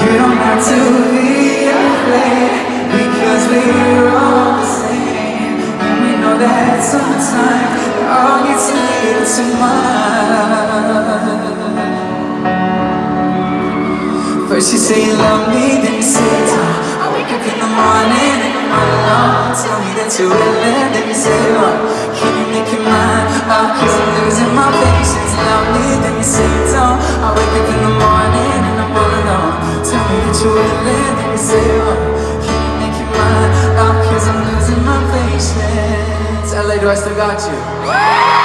to be afraid because we're all the same. And we know that sometimes all gets a little too much. First you say you love me, then you say oh. I wake up in the morning and I'm all alone. Tell me that you're willing, then you say oh. Can you make your mind up? Say oh. Can make I'm losing my patience. LA, do I still got you?